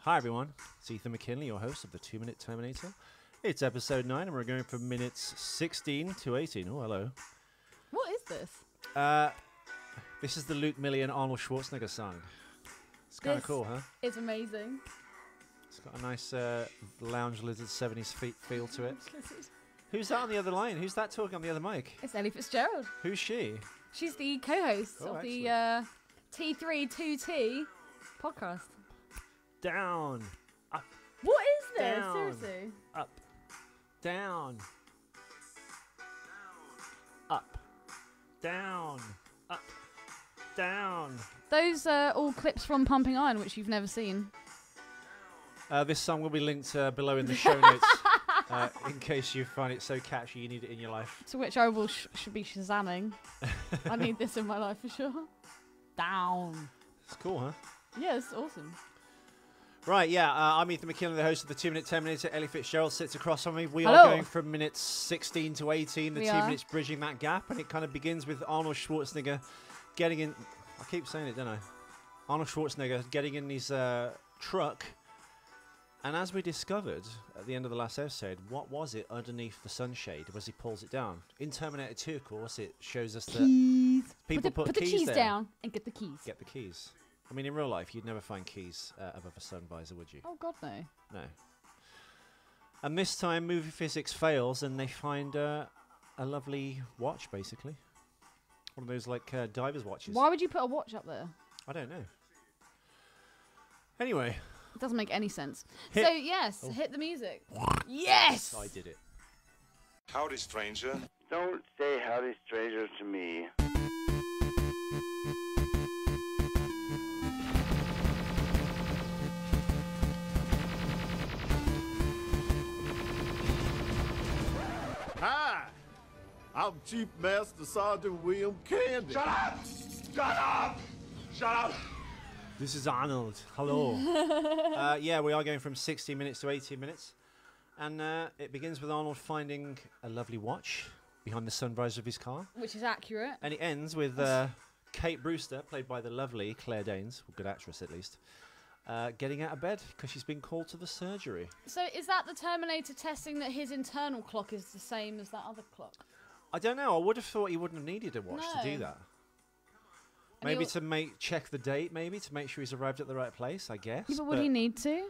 Hi, everyone. It's Ethan McKinley, your host of the Two Minute Terminator. It's episode 9, and we're going from minutes 16 to 18. Oh, hello. What is this? Uh, this is the Luke Million Arnold Schwarzenegger song. It's kind of This- cool, huh? It's amazing. It's got a nice uh, lounge lizard 70s feet feel to it. Who's that on the other line? Who's that talking on the other mic? It's Ellie Fitzgerald. Who's she? She's the co-host Oh, of the uh, T32T podcast. Down, up. What is this? Down. Seriously. up, down, up, down, up, down. Those are all clips from Pumping Iron, which you've never seen. Uh, this song will be linked uh, below in the show notes uh, in case you find it so catchy you need it in your life. To which I will sh- should be shazamming. I need this in my life for sure. Down. It's cool, huh? Yeah, it's awesome. Right, yeah. Uh, I'm Ethan McKinley, the host of the Two Minute Terminator. Ellie Fitzgerald sits across from me. We are going from minutes 16 to 18, the We two are. minutes bridging that gap, and it kind of begins with Arnold Schwarzenegger getting in. I keep saying it, don't I? Arnold Schwarzenegger getting in his uh, truck. And as we discovered at the end of the last episode, what was it underneath the sunshade as he pulls it down? In Terminator 2, of course, it shows us that people put the, put, put the keys keys down and get the keys. Get the keys. I mean, in real life, you'd never find keys uh, above a sun visor, would you? Oh God, no. No. And this time, movie physics fails, and they find uh, a lovely watch, basically. One of those like uh, divers watches. Why would you put a watch up there? I don't know. Anyway, It doesn't make any sense. Hit- So yes, Oh. hit the music. yes. I did it. Howdy, stranger. Don't say howdy stranger to me. I'm Chief Master Sergeant William Candy. Shut up! Shut up! Shut up! This is Arnold. Hello. uh, yeah, we are going from 60 minutes to 80 minutes. And uh, it begins with Arnold finding a lovely watch behind the sun visor of his car. Which is accurate. And it ends with uh, Kate Brewster, played by the lovely Claire Danes, a good actress at least, uh, getting out of bed because she's been called to the surgery. So is that the Terminator testing that his internal clock is the same as that other clock? I don't know. I would have thought he wouldn't have needed a watch to do that. And Maybe he'll- to make check the date, maybe to make sure he's arrived at the right place. I guess. Yeah, but would he need to?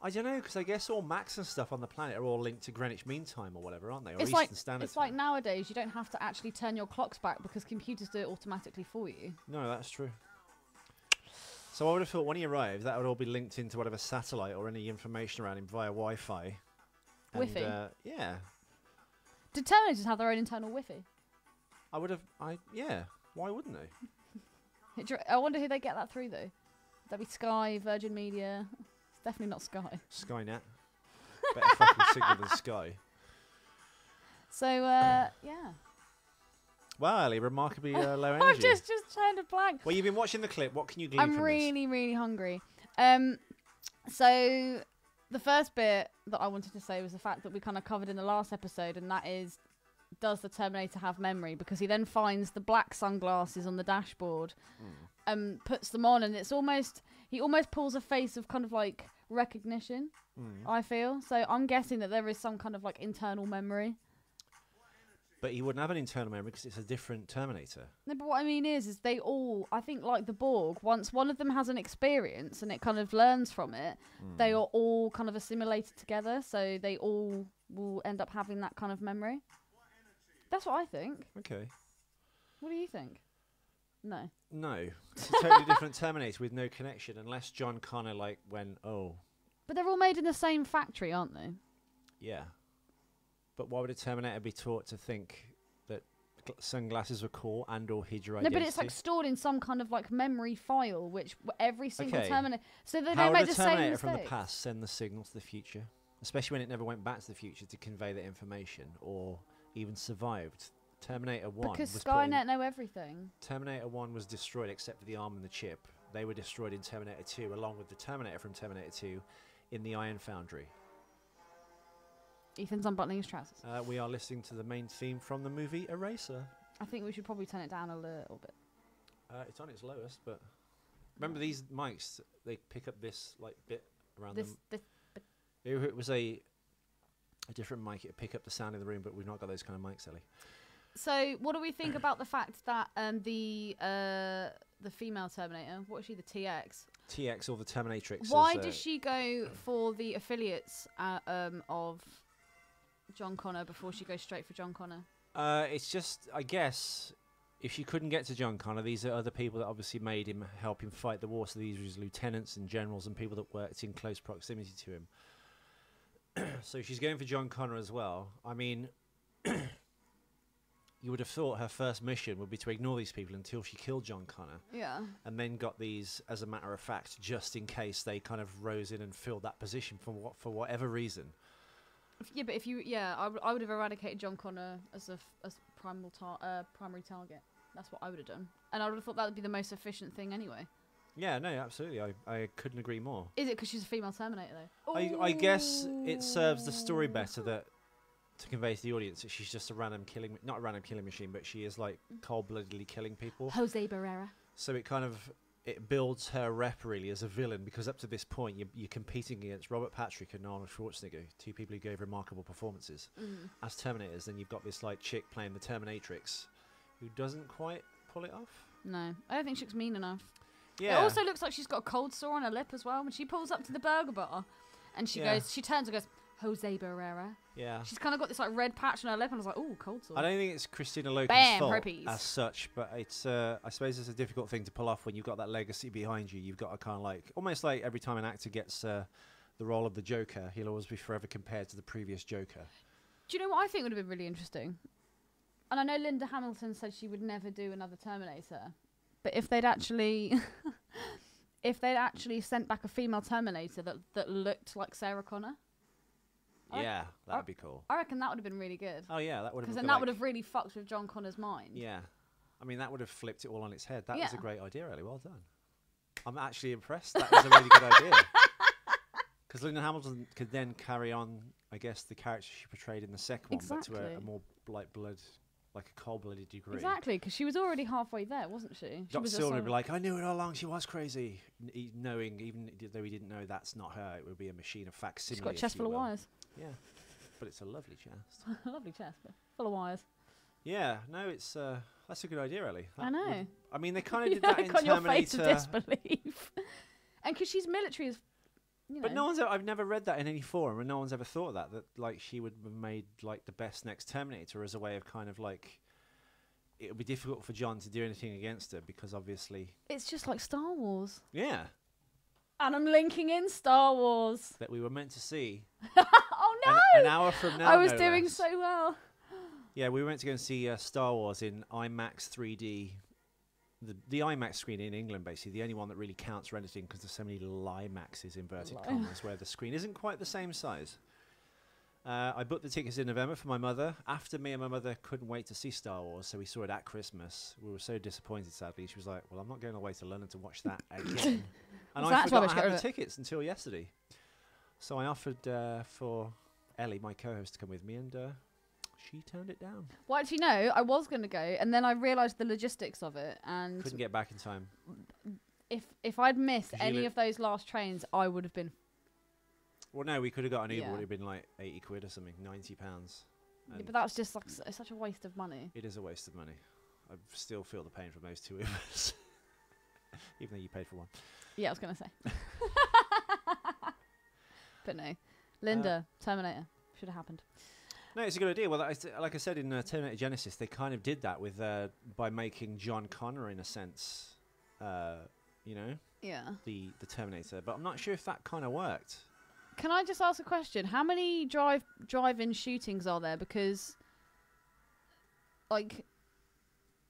I don't know because I guess all Macs and stuff on the planet are all linked to Greenwich Mean Time or whatever, aren't they? Or It's Eastern like Standard it's Time. like nowadays you don't have to actually turn your clocks back because computers do it automatically for you. No, that's true. So I would have thought when he arrived, that would all be linked into whatever satellite or any information around him via Wi-Fi. And, Wi-Fi? Uh, yeah, Did Terminators have their own internal Wi-Fi? I would have. I yeah. Why wouldn't they? I wonder who they get that through though. That'd be Sky, Virgin Media. It's definitely not Sky. Skynet. Better fucking signal than Sky. So uh, yeah, Wow, Ellie, remarkably uh, low energy. I've just just turned a blank. Well, you've been watching the clip. What can you glean I'm really, really hungry. Um, so the first bit that I wanted to say was the fact that we kind of covered in the last episode, and that is, does the Terminator have memory? Because he then finds the black sunglasses on the dashboard, and puts them on, and it's almost he almost pulls a face of kind of like recognition. Mm. I feel so. I'm guessing that there is some kind of like internal memory. But he wouldn't have an internal memory because it's a different Terminator. No, but what I mean is, is they all, I think, like the Borg, once one of them has an experience and it kind of learns from it, they hmm. are all kind of assimilated together, so they all will end up having that kind of memory. That's what I think. Okay. What do you think? No. No, it's a totally different Terminator with no connection, unless John Connor like went, oh, But they're all made in the same factory, aren't they? yeah. But why would a Terminator be taught to think that sunglasses were cool and/or hid your No, but it's like stored in some kind of like memory file, which every single Okay. Terminator. So they How don't make a the same Terminator from the past send the signal to the future, especially when it never went back to the future to convey that information or even survived? Terminator One Because was put in- Skynet know everything. Terminator 1 was destroyed except for the arm and the chip. They were destroyed in Terminator 2, along with the Terminator from Terminator 2 in the Iron Foundry. Ethan's unbuttoning his trousers. Uh, we are listening to the main theme from the movie Eraser. I think we should probably turn it down a little bit. Uh, it's on its lowest, but Remember these mics? They pick up this like bit around This, them. this If it was a a different mic, it'd pick up the sound in the room, but we've not got those kind of mics, Ellie. So, what do we think about the fact that um, the uh, the female Terminator, what is she, the TX? TX or the Terminatrix. Why as, uh, does she go for the affiliates uh, um, of John Connor before she goes straight for John Connor? Uh, it's just, I guess, if she couldn't get to John Connor, these are other people that obviously made him help him fight the war. So these were his lieutenants and generals and people that worked in close proximity to him. so she's going for John Connor as well. I mean, you would have thought her first mission would be to ignore these people until she killed John Connor, Yeah. and then got these as a matter of fact, just in case they kind of rose in and filled that position for what for whatever reason. If- Yeah, but if you, yeah, I, w- I would have eradicated John Connor as a f- as primal tar- uh, primary target. That's what I would have done, and I would have thought that would be the most efficient thing anyway. Yeah, no, absolutely. I, I couldn't agree more. Is it because she's a female Terminator though? I, I guess it serves the story better that to convey to the audience that she's just a random killing, not a random killing machine, but she is like cold-bloodedly killing people. Jose Barrera. So it kind of it builds her rep really as a villain because up to this point you're, you're competing against Robert Patrick and Arnold Schwarzenegger, two people who gave remarkable performances Mm. as Terminators. Then you've got this like chick playing the Terminatrix, who doesn't quite pull it off. No, I don't think she looks mean enough. Yeah. It also looks like she's got a cold sore on her lip as well. When she pulls up to the burger bar, and she Yeah. goes, she turns and goes, Jose Barrera. yeah. She's kind of got this like red patch on her lip, and I was like, oh, cold sore. I don't think it's Kristanna Loken's Bam, fault herpes. as such, but it's uh, I suppose it's a difficult thing to pull off when you've got that legacy behind you. You've got to kind of like almost like every time an actor gets uh, the role of the Joker, he'll always be forever compared to the previous Joker. Do you know what I think would have been really interesting? And I know Linda Hamilton said she would never do another Terminator, but if they'd actually, if they'd actually sent back a female Terminator that that looked like Sarah Connor, I- yeah, that'd be cool. I reckon that would have been really good. Oh yeah, that would have Because been then that would have really fucked with John Connor's mind. yeah. I mean, that would have flipped it all on its head. That was a great idea, Ellie. Well done. I'm actually impressed. That was a really good idea. Because Linda Hamilton could then carry on, I guess, the character she portrayed in the second one, but to a, a Exactly. more like blood, like a cold-blooded degree. Exactly, because she was already halfway there, wasn't she? she Dr. Silver would be like, I knew it all along. She was crazy, N- knowing even though he didn't know that's not her. It would be a machine of facsimile. she's got a chest full of wires. Yeah, but it's a lovely chest. A lovely chest, but full of wires. yeah, no, it's uh, that's a good idea, Ellie. I That would- know. I mean, they kind of did that in on your face Terminator. of disbelief. and because she's military as, you know. But no one's. Ever, I've never read that in any forum, and no one's ever thought that that like she would have made like the best next Terminator as a way of kind of like. It would be difficult for John to do anything against her because obviously, It's just like Star Wars. yeah, And I'm linking in Star Wars. that we were meant to see! An, an hour from now. I was no doing less. so well. Yeah, we went to go and see uh, Star Wars in IMAX 3D. The, the IMAX screen in England, basically, the only one that really counts for anything because there's so many Limaxes, inverted Li- commas, where the screen isn't quite the same size. Uh, I booked the tickets in November for my mother. After me and my mother couldn't wait to see Star Wars, so we saw it at Christmas. We were so disappointed, sadly. She was like, Well, I'm not going away to London to watch that again. and Was I forgot? I had the tickets until yesterday. So I offered uh, for Ellie, my co host, to come with me, and uh, she turned it down. Well, actually, no. I was going to go, and then I realised the logistics of it, and Couldn't get back in time. if if I'd missed you any li- of those last trains, I would have been. Well, no, we could have got an Uber. Yeah. Would have been like eighty quid or something, ninety pounds. Yeah, but that's just like s- such a waste of money. it is a waste of money. I still feel the pain from those two Ubers, even though you paid for one. Yeah, I was going to say. but no, Linda Terminator should have happened. No, it's a good idea. Well, like I said in uh, Terminator Genisys, they kind of did that with uh, by making John Connor, in a sense, uh, you know, Yeah. the the Terminator. But I'm not sure if that kind of worked. Can I just ask a question? How many drive drive-in shootings are there? Because, like,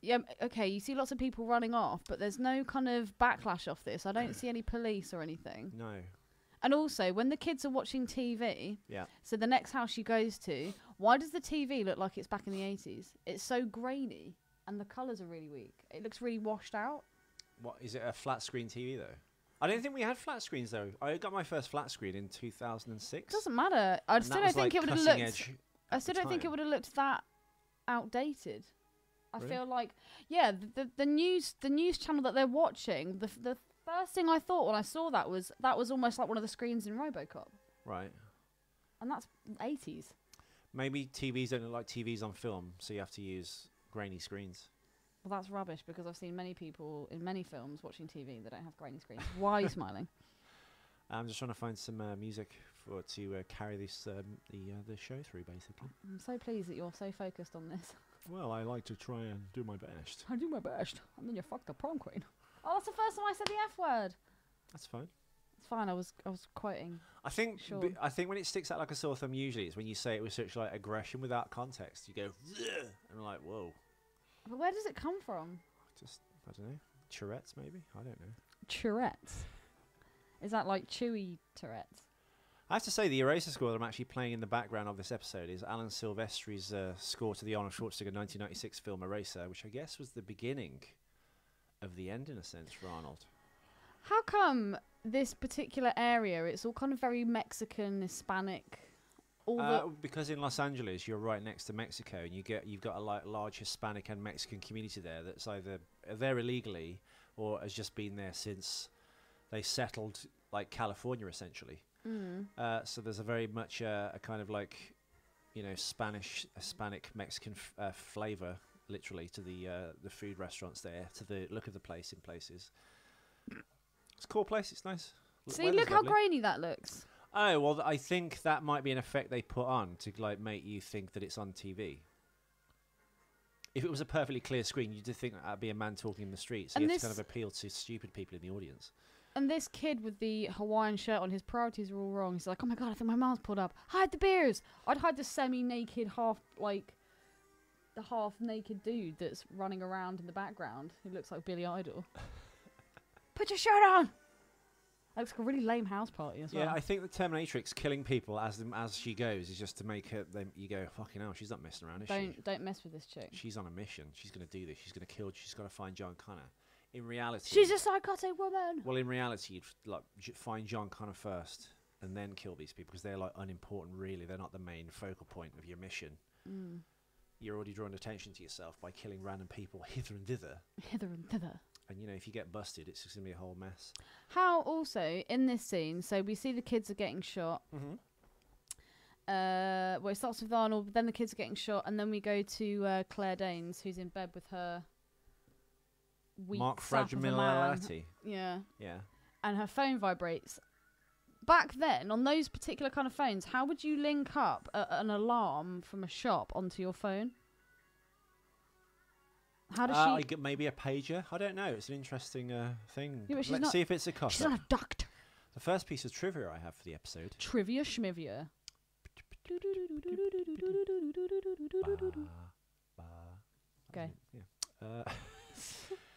yeah, okay, you see lots of people running off, but there's no kind of backlash off this. I don't see any police or anything. No. And also, when the kids are watching TV, Yeah. so the next house she goes to, why does the TV look like it's back in the 80s? It's so grainy, and the colours are really weak. It looks really washed out. What is it? A flat screen TV though? I don't think we had flat screens though. I got my first flat screen in 2006. It doesn't matter. I still don't think like, it would have looked. edge I still don't think it would have looked that outdated. I Really? feel like yeah, the, the the news the news channel that they're watching, the the first thing I thought when I saw that was that was almost like one of the screens in RoboCop, Right. and that's 80s. Maybe TVs don't look like TVs on film, so you have to use grainy screens. Well, that's rubbish because I've seen many people in many films watching TV that don't have grainy screens. Why are you smiling? I'm just trying to find some uh, music for to uh, carry this um, the uh, the show through, basically. I'm so pleased that you're so focused on this. Well, I like to try and do my best. I do my best, and then you fucked the prom queen. Oh, that's the first time I said the F word. That's fine. It's fine. I was I was quoting. I think Sure. b- I think when it sticks out like a sore thumb, usually it's when you say it with such like aggression without context. You go "Ugh," and I'm like, whoa, But where does it come from? just I don't know, Tourette's maybe. I don't know. Tourette's. Is that like Chewy Tourette's? I have to say, the Eraser score that I'm actually playing in the background of this episode is Alan Silvestri's uh, score to the Arnold Schwarzenegger 1996 film Eraser, which I guess was the beginning of the end, in a sense, for Arnold. How come this particular area? It's all kind of very Mexican, Hispanic. All Uh, because in Los Angeles, you're right next to Mexico, and you get you've got a like, large Hispanic and Mexican community there that's either uh, there illegally or has just been there since they settled like California, essentially. mm, Uh, so there's a very much uh, a kind of like, you know, Spanish, Hispanic, Mexican f- uh, flavor, literally, to the uh, the food restaurants there, to the look of the place in places. It's a cool place. It's nice. L- see, look how lovely. grainy that looks. Oh well, th- I think that might be an effect they put on to like make you think that it's on TV. If it was a perfectly clear screen, you'd think that'd be a man talking in the streets. So And you have to kind of appeal to stupid people in the audience. And this kid with the Hawaiian shirt on, his priorities are all wrong. He's like, oh my god, I think my mom's pulled up. Hide the beers. I'd hide the semi-naked, half like the half-naked dude that's running around in the background who looks like Billy Idol. Put your shirt on. That looks like a really lame house party as well. Yeah, I think the Terminatrix killing people as them as she goes is just to make her. Them, you go, fucking hell, she's not messing around, is don't don't mess with this chick. She's on a mission. She's going to do this. She's going to kill. She's got to find John Connor. In reality, She's a psychotic woman. well. In reality, you'd like find John Connor first, and then kill these people because they're like unimportant. Really, they're not the main focal point of your mission. Mm. You're already drawing attention to yourself by killing random people hither and thither. Hither and thither. And you know, if you get busted, it's just gonna be a whole mess. How also in this scene, so we see the kids are getting shot. Mm-hmm. Uh, well, it starts with Arnold, but then the kids are getting shot, and then we go to uh, Claire Danes, who's in bed with her weak Mark sap of a man. Fragility. Yeah, Yeah. and her phone vibrates. Back then, on those particular kind of phones, how would you link up a, an alarm from a shop onto your phone? How does Uh, she? I get maybe a pager. I don't know. It's an interesting uh, thing. Yeah, Let's not- see if it's a She's not a doctor. The first piece of trivia I have for the episode. Trivia schmivia. Okay. Yeah. Uh,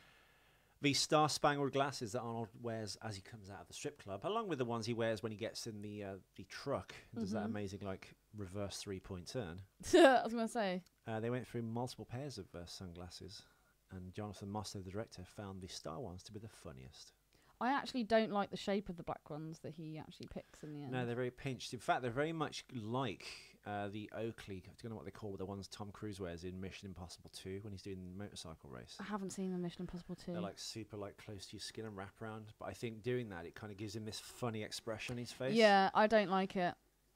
the star spangled glasses that Arnold wears as he comes out of the strip club, along with the ones he wears when he gets in the uh, the truck and does that Mhm. amazing like reverse three point turn. I was gonna say. Uh, they went through multiple pairs of uh, sunglasses, and Jonathan Mostow, the director, found the star ones to be the funniest. I actually don't like the shape of the black ones that he actually picks in the end. No, they're very pinched. In fact, they're very much like uh, the Oakley. I don't know what they call the ones Tom Cruise wears in Mission Impossible 2 when he's doing the motorcycle race. I haven't seen the Mission Impossible 2. They're like super like close to your skin and wrap around. But I think doing that, it kind of gives him this funny expression on his face. yeah, I don't like it.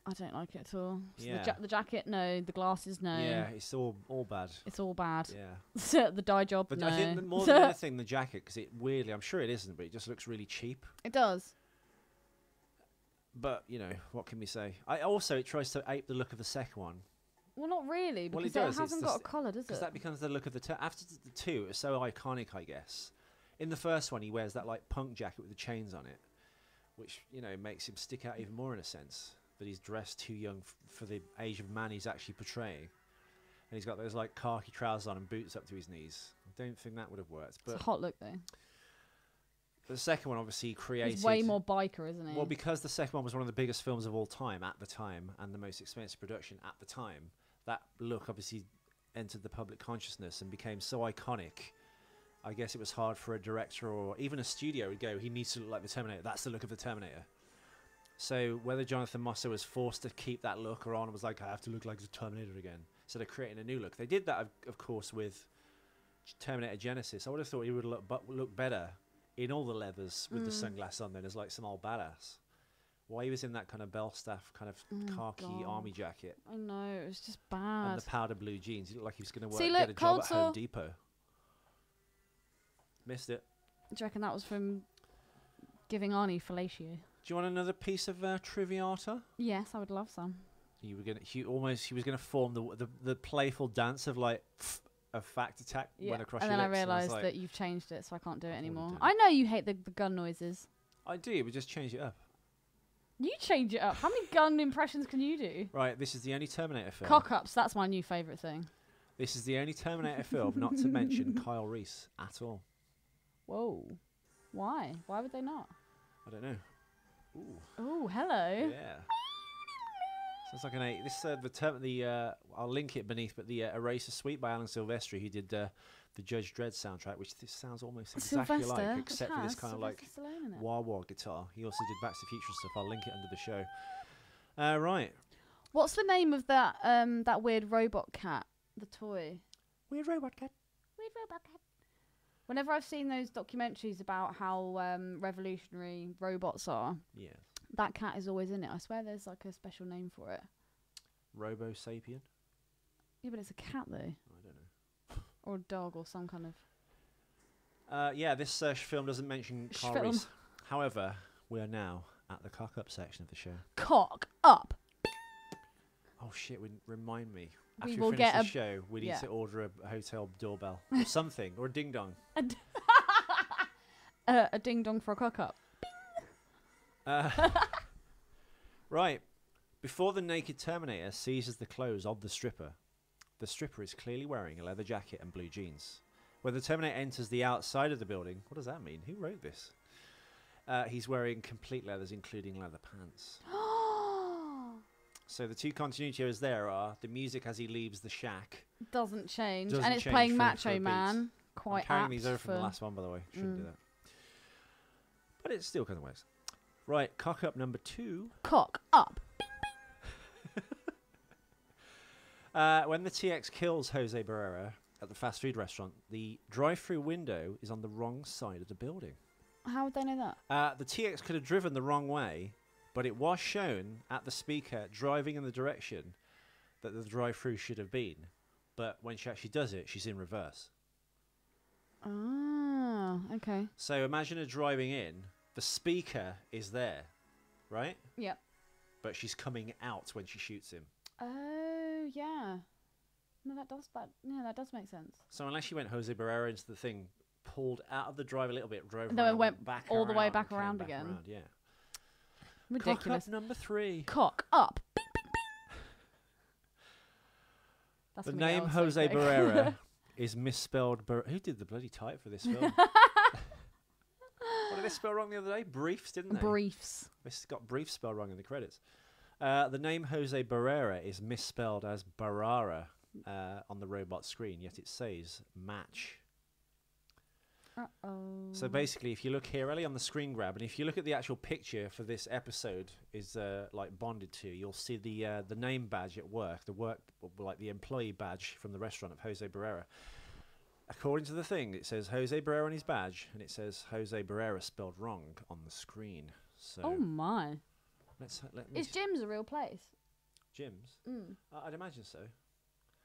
I don't like it at all. So Yeah. the, ja- the jacket, no. The glasses, no. Yeah, it's all all bad. It's all bad. Yeah, the dye job, but no. I think more than anything, the jacket because it weirdly, I'm sure it isn't, but it just looks really cheap. it does. But you know, what can we say? I also it tries to ape the look of the second one Well, not really, Well, because it it, does, it's hasn't got a collar, does it? because that becomes the look of the two. After the two, it was so iconic, I guess. In the first one, he wears that like punk jacket with the chains on it, which you know makes him stick out even more in a sense. That he's dressed too young f- for the age of man he's actually portraying, and he's got those like khaki trousers on and boots up to his knees. I don't think that would have worked. it's But a hot look, though. The second one obviously created He's way more biker, isn't he? Well, because the second one was one of the biggest films of all time at the time and the most expensive production at the time, that look obviously entered the public consciousness and became so iconic. I guess it was hard for a director or even a studio would go, he needs to look like the Terminator. That's the look of the Terminator. So whether Jonathan Mosse was forced to keep that look or Arnold was like, I have to look like the Terminator again. So they're creating a new look. They did that, of, of course, with Terminator Genisys. I would have thought he would look, but look better in all the leathers with the Mm. sunglasses on. Then as like some old badass. Why he was in that kind of Belstaff kind of Oh, khaki God. army jacket I know it was just bad. and the powder blue jeans. He looked like he was going to work See, get look, a job at Home. Depot. Missed it. Do you reckon that was from giving Arnie fellatio? Do you want another piece of uh, triviata? Yes, I would love some. You were gonna. He almost. He was gonna form the the, the playful dance of like a fact attack went across and your then I lips. was realised like, that you've changed it, so I can't do it What are you anymore. I know you hate the, the gun noises. I do. We just change it up. You change it up. How many gun impressions can you do? Right. This is the only Terminator film. Cock ups. That's my new favourite thing. This is the only Terminator film not to mention Kyle Reese at all. Whoa. Why? Why would they not? I don't know. Ooh. Oh, hello. Yeah. Sounds like an eight. This uh, the term the uh, I'll link it beneath, but the uh, Eraser Suite by Alan Silvestri, who did uh, the Judge Dredd soundtrack, which this sounds almost exactly Sylvester. like, except for this kind of like Sylvester Stallone in it. wah wah guitar. He also did Back to the Future stuff. I'll link it under the show. Uh, right. What's the name of that um that weird robot cat? The toy. Weird robot cat. Weird robot cat. Whenever I've seen those documentaries about how um, revolutionary robots are, Yeah. That cat is always in it. I swear there's like a special name for it. Robosapien. Yeah, but it's a cat though, I don't know. or a dog, or some kind of. Uh, yeah, this uh, film doesn't mention Film. Reese. However, we are now at the cock up section of the show. Cock up. Oh shit! We, remind me. We After will we finish get the a- show, we need yeah. to order a, a hotel doorbell or something, or a ding dong. Uh, a ding dong for a cock up. Uh, right. Before the naked Terminator seizes the clothes of the stripper, the stripper is clearly wearing a leather jacket and blue jeans. When the Terminator enters the outside of the building, what does that mean? Who wrote this? Uh, he's wearing complete leathers, including leather pants. So the two continuity errors there are the music as he leaves the shack. Doesn't change, Doesn't and it's change playing Macho. Man. Quite I'm carrying these over from the last one, by the way. Shouldn't do Mm. that. But it still kind of works. Right, cock up number two. Cock up. Uh, when the TX kills Jose Barrera at the fast food restaurant, the drive-through window is on the wrong side of the building. How would they know that? Uh, the TX could have driven the wrong way, but it was shown at the speaker driving in the direction that the drive-through should have been. But when she actually does it, she's in reverse. Ah, okay. So imagine her driving in, the speaker is there, right? Yep. But she's coming out when she shoots him. Oh yeah. No, that does that. Yeah, that does make sense. So unless she went Jose Barrera into the thing, pulled out of the drive a little bit, drove And then it around, went back all the way back around back again. around, yeah. Ridiculous. Cock up number three. Cock up. That's the name Jose. Barrera is misspelled. Bar- Who did the bloody type for this film? What did they spell wrong the other day? Briefs, didn't they? Briefs. They s- got brief spelled wrong in the credits. Uh, the name Jose Barrera is misspelled as Barrara uh, on the robot screen, yet it says match. Uh oh. So basically, if you look here, Ellie, on the screen grab, and if you look at the actual picture for this episode is uh, like bonded to, you'll see the uh, the name badge at work, the work like the employee badge from the restaurant of Jose Barrera. According to the thing, it says Jose Barrera on his badge, and it says Jose Barrera spelled wrong on the screen. So Oh my. let's let me Is s- Jim's a real place? Jim's. Mm. I- I'd imagine so.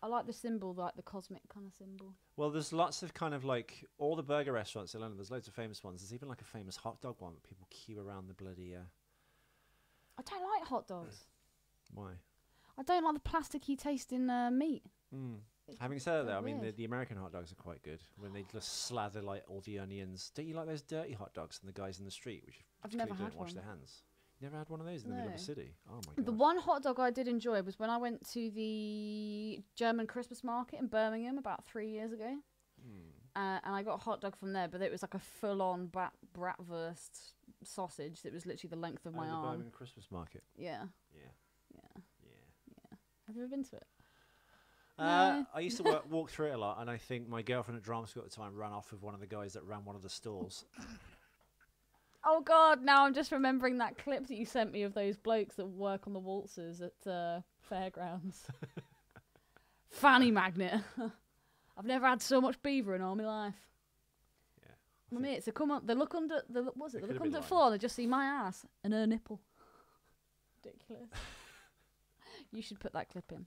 I like the symbol, like the cosmic kind of symbol. Well, there's lots of kind of like all the burger restaurants in London. There's loads of famous ones. There's even like a famous hot dog one that people queue around the bloody. Uh, I don't like hot dogs. why? I don't like the plasticky tasting uh, meat. Mm. Having said that, though, I mean the, the American hot dogs are quite good when they just slather like all the onions. Don't you like those dirty hot dogs and the guys in the street which I've never don't had wash one. their hands? Never had one of those in the middle of a No. city. Oh my god. The one hot dog I did enjoy was when I went to the German Christmas market in Birmingham about three years ago. Hmm. Uh, and I got a hot dog from there, but it was like a full-on brat bratwurst sausage that was literally the length of my Oh, the arm. Birmingham Christmas market. Yeah, Yeah. yeah. Yeah. Have you ever been to it? Uh, I used to work, walk through it a lot, and I think my girlfriend at drama school at the time ran off with one of the guys that ran one of the stalls. Oh God! Now I'm just remembering that clip that you sent me of those blokes that work on the waltzers at uh, fairgrounds. Fanny magnet. I've never had so much beaver in all my life. My mates, they come on. They look under. The look, what's it? They They look under the floor. and They just see my ass and her nipple. Ridiculous. you should put that clip in.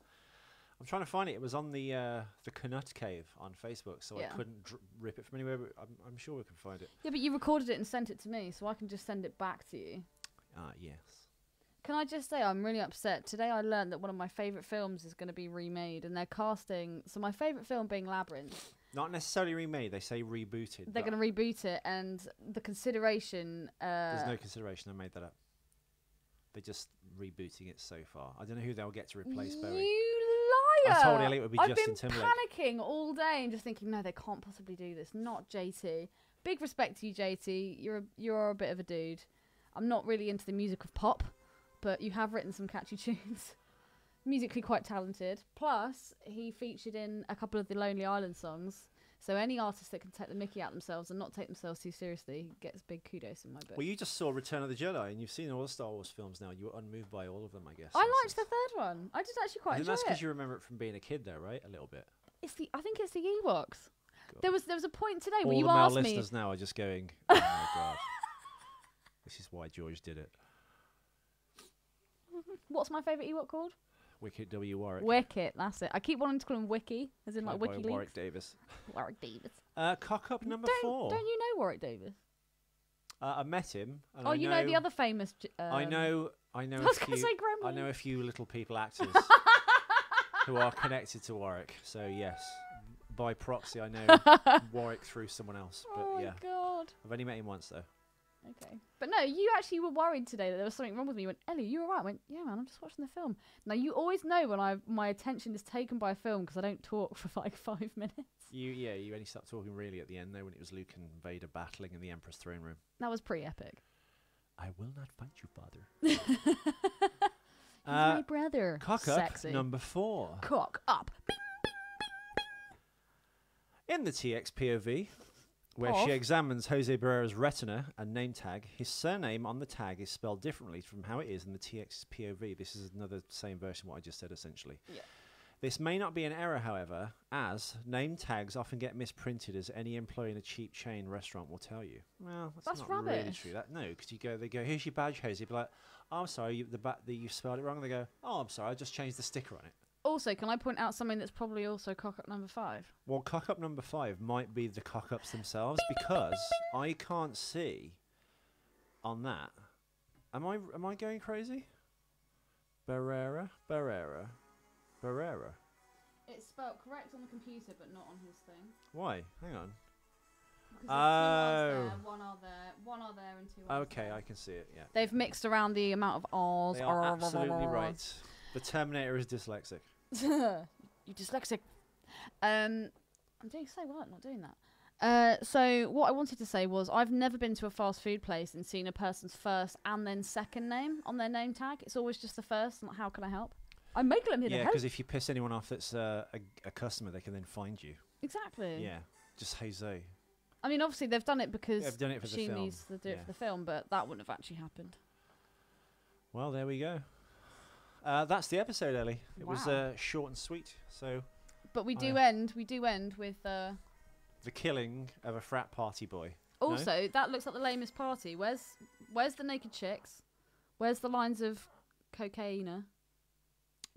I'm trying to find it. It was on the uh, the Knut Cave on Facebook, so Yeah. I couldn't dr- rip it from anywhere. But I'm, I'm sure we can find it. Yeah, but you recorded it and sent it to me, so I can just send it back to you. Ah, yes. Can I just say I'm really upset. Today I learned that one of my favourite films is going to be remade, and they're casting. So my favourite film being Labyrinth, Not necessarily remade. They say rebooted. they're going to reboot it, and the consideration. Uh, There's no consideration. I made that up. They're just rebooting it so far. I don't know who they'll get to replace Bowie. I told Elliot it would be I've Justin been Timberlake. panicking all day and just thinking, no, they can't possibly do this. Not JT. Big respect to you, JT. You're a, you're a bit of a dude. I'm not really into the music of pop, but you have written some catchy tunes. Musically quite talented. Plus, he featured in a couple of the Lonely Island songs. So any artist that can take the Mickey out themselves and not take themselves too seriously gets big kudos in my book. Well, you just saw Return of the Jedi, and you've seen all the Star Wars films now. You were unmoved by all of them, I guess. I liked the third one. I did actually quite enjoy that's because you remember it from being a kid, though, right? A little bit. It's the I think it's the Ewoks. God. There was there was a point today where all you the male asked me listeners now are just going, "Oh my god, this is why George did it." what's my favourite Ewok called? Wicket W Warrick. Wicket, that's it. I keep wanting to call him Wiki, as in like by WikiLeaks. Warwick Davis. Warwick Davis. Uh, cock up number don't, four. Don't you know Warwick Davis? Uh, I met him. And oh, I you know, the other famous. Um, I know. I know. I was going to say Gremlin. I know a few little people actors who are connected to Warwick. So yes, by proxy, I know Warwick through someone else. But oh my yeah, god. I've only met him once though. Okay. But no, you actually were worried today that there was something wrong with me. You went, Ellie, you alright? I went, yeah, man, I'm just watching the film. Now, you always know when I my attention is taken by a film because I don't talk for like five minutes. You yeah, you only stopped talking really at the end though when it was Luke and Vader battling in the Emperor's throne room. That was pretty epic. I will not fight you, father. He's uh, my brother. cock up Sexy. number four. Cock up. In the TX POV, where she examines Jose Barrera's retina and name tag, his surname on the tag is spelled differently from how it is in the TX POV. This is another same version of what I just said, essentially. Yeah. This may not be an error, however, as name tags often get misprinted, as any employee in a cheap chain restaurant will tell you. Well, that's, That's not really rubbish. true. That no, because you go, they go, here's your badge, Jose. You'd be like, oh, I'm sorry, you, the ba- the, you spelled it wrong. And They go, oh, I'm sorry, I just changed the sticker on it. Also, can I point out something that's probably also cock up number five? Well, cock up number five might be the cock ups themselves because I can't see on that. Am I am I going crazy? Barrera, Barrera, Barrera. It's spelled correct on the computer, but not on his thing. Why? Hang on. Because there's two R's Oh. there, one R there, one R there, and two R's Okay, there. I can see it. Yeah, They've mixed around the amount of R's. they are absolutely right. The Terminator is dyslexic. you dyslexic. Um, I'm doing so well at not doing that. Uh, so what I wanted to say was I've never been to a fast food place and seen a person's first and then second name on their name tag. It's always just the first. How can I help? I'm them here to Yeah, help. because if you piss anyone off that's uh, a, a customer, they can then find you. Exactly. Yeah, just Jose. I mean, obviously they've done it because they've done it the she film, needs to do it for the film, but that wouldn't have actually happened. Well, there we go. Uh, that's the episode, Ellie. It was uh, short and sweet. So But we do yeah. end. We do end with. Uh, the killing of a frat party boy. also, that looks like the lamest party. Where's Where's the naked chicks? Where's the lines of cocaine?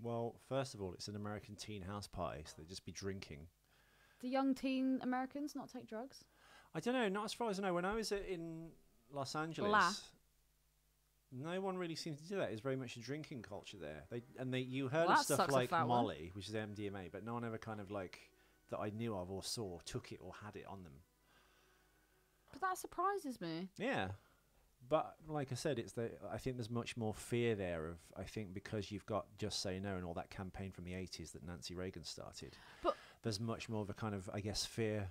Well, first of all, it's an American teen house party, so they'd just be drinking. Do young teen Americans not take drugs? I don't know, not as far as I know. When I was uh, in Los Angeles, La. No one really seems to do that. It's very much a drinking culture there. They and they you heard Well, of that stuff sucks like one. Molly, which is MDMA, but no one ever kind of like that I knew of or saw took it or had it on them. But that surprises me. Yeah. But like I said, it's the I think there's much more fear there of I think because you've got just say no and all that campaign from the 80s that Nancy Reagan started. But- there's much more of a kind of I guess fear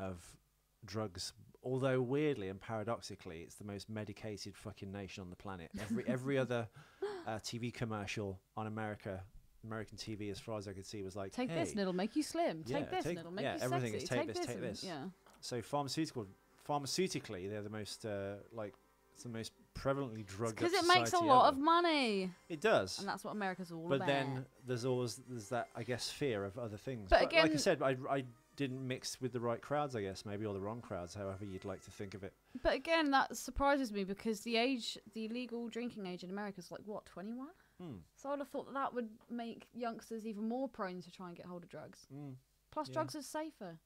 of drugs. Although weirdly and paradoxically, it's the most medicated fucking nation on the planet. Every every other uh, TV commercial on America, American TV, as far as I could see, was like, Take hey. this and it'll make you slim. Yeah, take this take- and it'll make yeah, you everything sexy. is take take this, take and- this. Yeah. So pharmaceutical, pharmaceutically, they're the most uh, like it's the most prevalently drugged. Because it makes a lot ever. of money, It does. and that's what America's all But about. But then there's always there's that I guess fear of other things. But again, like I said, I I didn't mix with the right crowds, I guess, maybe, or the wrong crowds, however you'd like to think of it. But again, that surprises me because the age, the legal drinking age in America is like what, 21? Hmm. So I'd have thought that, that would make youngsters even more prone to try and get hold of drugs. Mm. Plus, Yeah. drugs are safer.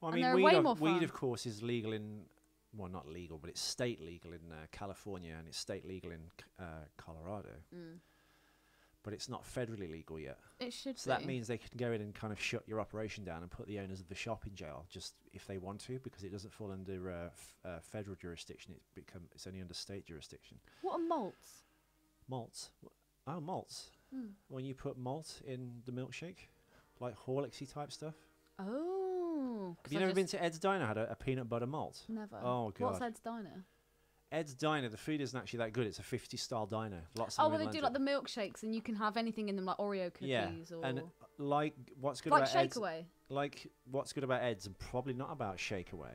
Well, I mean, weed, of, weed, of course, is legal in, well, not legal, but it's state legal in uh, California and it's state legal in uh, Colorado. Mm. But it's not federally legal yet. It should So be. that means they can go in and kind of shut your operation down and put the owners of the shop in jail just if they want to, because it doesn't fall under uh, f- uh, federal jurisdiction. It's become it's only under state jurisdiction. What are malts? Malts. Oh, malts. Mm. When you put malt in the milkshake, like Horlicksy type stuff. Oh. Have you I never been to Ed's Diner? Had a, a peanut butter malt. Never. Oh, god. What's. Ed's Diner? Ed's Diner. The food isn't actually that good. It's a 50 style diner. Lots of Oh, well, they do like the milkshakes, and you can have anything in them, like Oreo cookies yeah, or and like what's good like about Ed's, Shakeaway. like what's good about Ed's and probably not about Shakeaway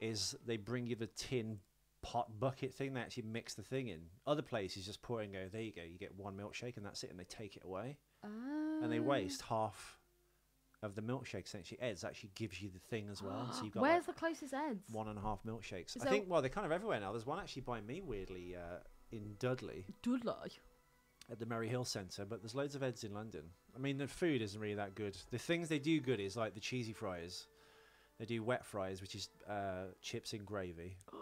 is they bring you the tin pot bucket thing. They actually mix the thing in. Other places just pour it and go, there you go, you get one milkshake and that's it, and they take it away and they waste oh. half of the milkshake. Essentially, Ed's actually gives you the thing as well, so you've got Where's like the closest Ed's? one and a half milkshakes. I think well they're kind of everywhere now. There's one actually by me weirdly uh, in Dudley Dudley. at the Merry Hill Centre, but there's loads of Eds in London. I mean, the food isn't really that good. The things they do good is like the cheesy fries. They do wet fries, which is uh, chips in gravy.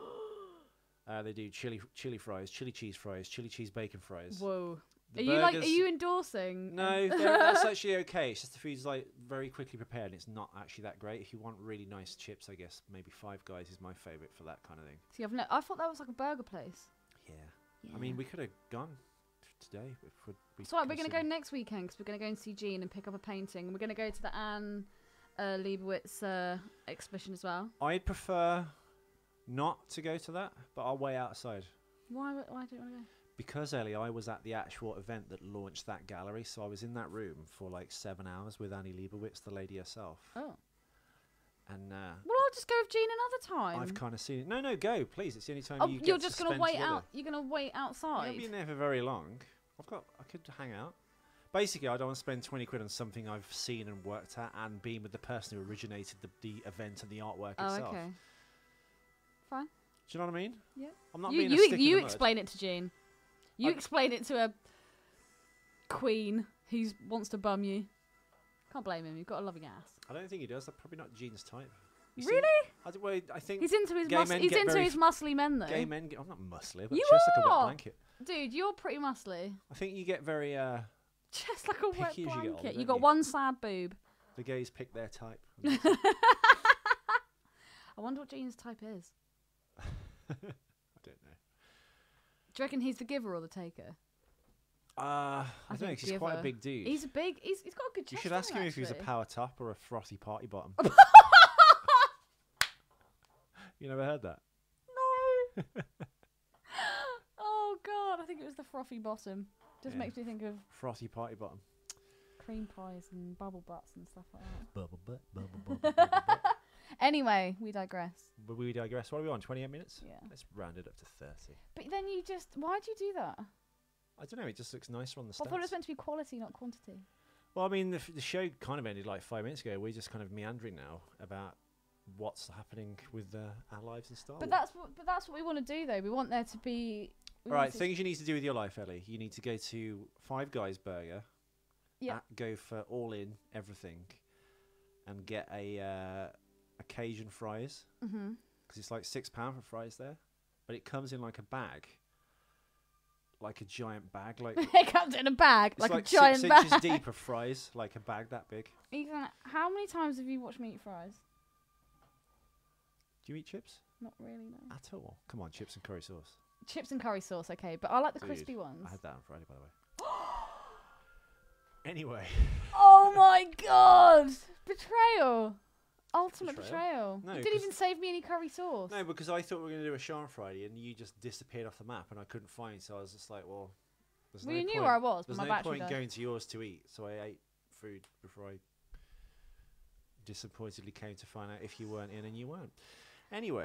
Uh, they do chili chili fries, chili cheese fries, chili cheese bacon fries. Whoa. The are you like? Are you endorsing? No, that's actually okay. It's just the food's like very quickly prepared. and It's not actually that great. If you want really nice chips, I guess maybe Five Guys is my favourite for that kind of thing. See, I've no, I thought that was like a burger place. Yeah. I mean, we could have gone today. If be So right, we're gonna go next weekend because we're gonna go and see Jean and pick up a painting. And we're gonna go to the Anne uh, Leibovitz uh, exhibition as well. I'd prefer not to go to that, but I'll wait outside. Why? Why don't you want to go? Because Ellie, I was at the actual event that launched that gallery, so I was in that room for like seven hours with Annie Leibovitz, the lady herself, Oh. and uh, Well, I'll just go with Jean another time. I've kind of seen it. No, no, go, please. It's the only time oh, you you're just to gonna wait out. You're gonna wait outside. won't be in there for very long. I've got, I could hang out. Basically, I don't want to spend twenty quid on something I've seen and worked at, and been with the person who originated the, the event and the artwork oh, itself. okay. Fine. Do you know what I mean? Yeah. I'm not You being a you in you the mud. explain it to Jean. You I- explain it to a queen who wants to bum you. Can't blame him. You've got a loving ass. I don't think he does. That's probably not Gene's type. You see- Really? I, d- well, I think He's into his mus- he's into his muscly men though. gay men. Get, I'm not muscly, but You just like a wet are! blanket. Dude, you're pretty muscly. I think you get very. uh Just like a wet Picky as you get older, blanket. you got you? one sad boob. The gays pick their type. I wonder what Jean's type is. I don't know. Do you reckon he's the giver or the taker? Uh, I, don't know. think 'cause He's quite a giver. big dude. He's a big. He's, he's got a good chest. you should ask on him if he was a power top or a frothy party bottom. you never heard that? No. oh god, I think it was the frothy bottom. Just Yeah. makes me think of Frothy party bottom. cream pies and bubble butts and stuff like that. Bubble butt, bubble bubble, bubble butt. Anyway, we digress. But we digress. What are we on? 28 minutes? Yeah. Let's round it up to 30. But then you just why do you do that? I don't know. It just looks nicer on the I thought it was meant to be quality, not quantity. Well, I mean, the, f- the show kind of ended like five minutes ago. We're just kind of meandering now about what's happening with uh, our lives and stuff. But that's what. But that's what we want to do, though. We want there to be. we All want right, to- things you need to do with your life, Ellie. You need to go to Five Guys Burger. Yeah. at- go for all in everything, and get a uh, a Cajun fries mm-hmm. because it's like six pound for fries there, but it comes in like a bag, like a giant bag, like it comes in a bag, like, a giant six bag. inches deep of fries, like a bag that big. Ethan, how many times have you watched me eat fries? Do you eat chips Not really, no. at all? Come on, chips and curry sauce. Chips and curry sauce, okay, but I like the Dude, crispy ones. I had that on Friday, by the way. anyway, Oh my god! Betrayal! Ultimate Betrayal? betrayal. No, you didn't even save me any curry sauce. no, because I thought we were going to do a on Friday, and you just disappeared off the map, and I couldn't find. you, So I was just like, well, there's well, no you knew point. where I was, but There's my no battery point died. going to yours to eat, so I ate food before I disappointedly came to find out if you weren't in, and you weren't. Anyway,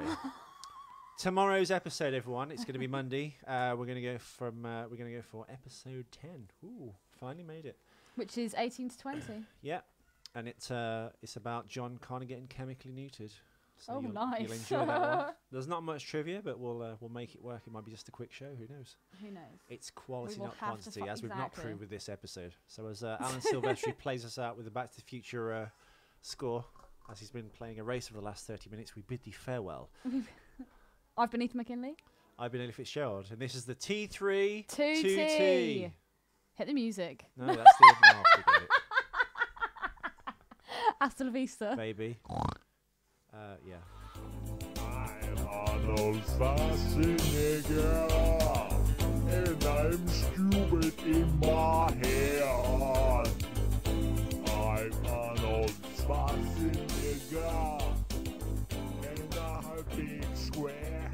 tomorrow's episode, everyone, it's going to be Monday. Uh, we're going to go from uh, we're going to go for episode ten. Ooh, finally made it. Which is 18 to 20. Yeah. And it uh, it's about John Connor getting chemically neutered. So Oh, you'll, nice. You'll enjoy that one. There's not much trivia, but we'll uh, we'll make it work. It might be just a quick show. Who knows? Who knows? It's quality, not quantity, as we've not proved with this episode. So as uh, Alan Silvestri plays us out with the Back to the Future uh, score, as he's been playing Eraser for the last 30 minutes, we bid thee farewell. I've been Ethan McKinley. I've been Ellie Fitzgerald, and this is the T3 Two 2T. Hit the music. No, that's the no, forget it, Hasta la vista. Uh, yeah. I'm Arnold Schwarzenegger, and I'm stupid in my head. I'm Arnold Schwarzenegger, and I have big square